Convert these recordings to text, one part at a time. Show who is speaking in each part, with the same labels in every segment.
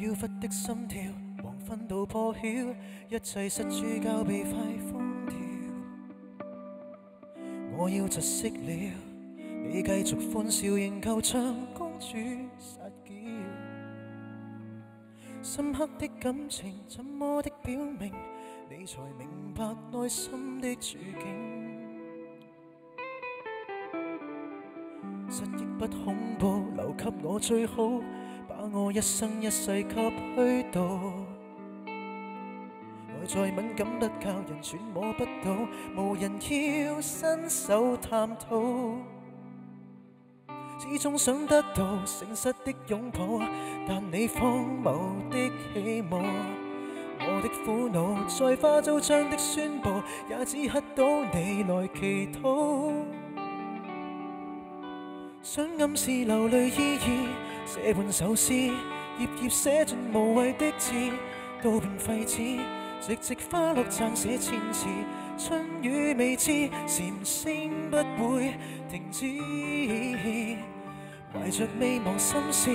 Speaker 1: 飘忽的心跳，黄昏到破晓，一切失主交被快封掉。我要窒息了，你继续欢笑，仍旧像公主撒娇。深刻的感情，怎么的表明，你才明白内心的处境。失忆不恐怖，留给我最好，把我一生一世给虚度。内在敏感不教人揣摩不到，无人要伸手探讨。始终想得到诚实的拥抱，但你荒谬的希望，我的苦恼在花都将的宣布，也只乞到你来祈祷。想暗示流泪意义，写半首诗，页页写尽无谓的字，都变废纸，寂寂花落撰写千次，春雨未知，蝉声不会停止。怀着未忘心事，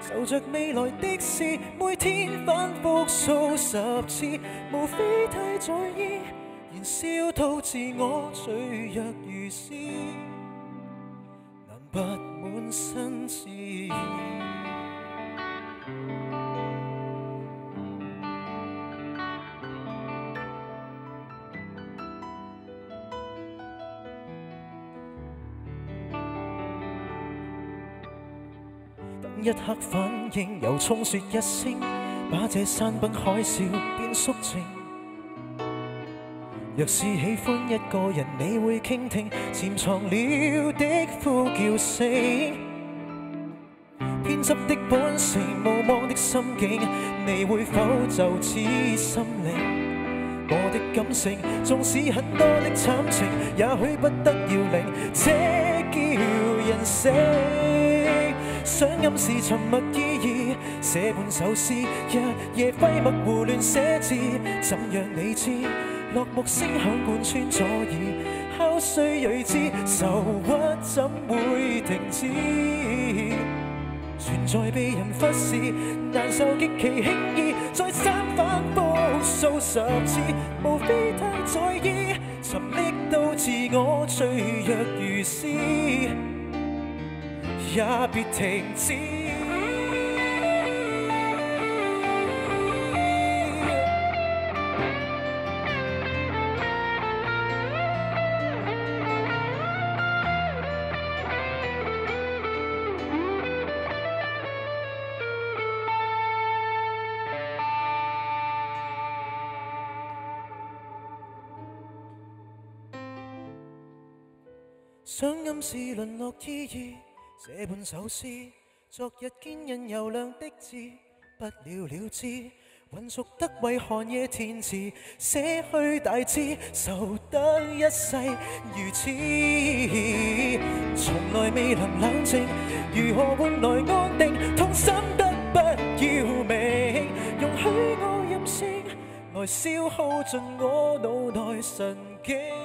Speaker 1: 愁着未来的事，每天反复数十次，无非太在意，燃烧到自我脆弱如斯。不满身刺。等一刻反应，又冲说一声，把这山崩海啸变肃静。若是喜欢一个人，你会倾听潜藏了的呼叫声。偏执的本性，无望的心境，你会否就此心领？我的感性，纵使很多的惨情，也许不得要领，这叫人性。想暗示沉默意义，写半首诗，日夜挥墨胡乱写字，怎让你知？落木声响贯穿左耳，敲碎睿智，愁屈怎会停止？存在被人忽视，难受极其轻易，再三反复数十次，无非太在意，沉溺到自我脆弱如斯，也别停止。想暗示沦落意义，写半首诗。昨日坚韧柔亮的字，不了了之。浑熟得为寒夜填词，写去大志，愁得一世如此。从来未能冷静，如何换来安定？痛心得不要命，容许我任性，来消耗尽我脑内神经。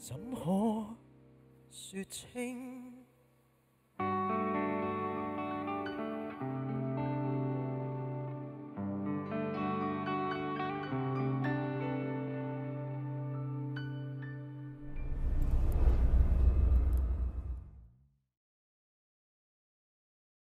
Speaker 1: 怎可说清？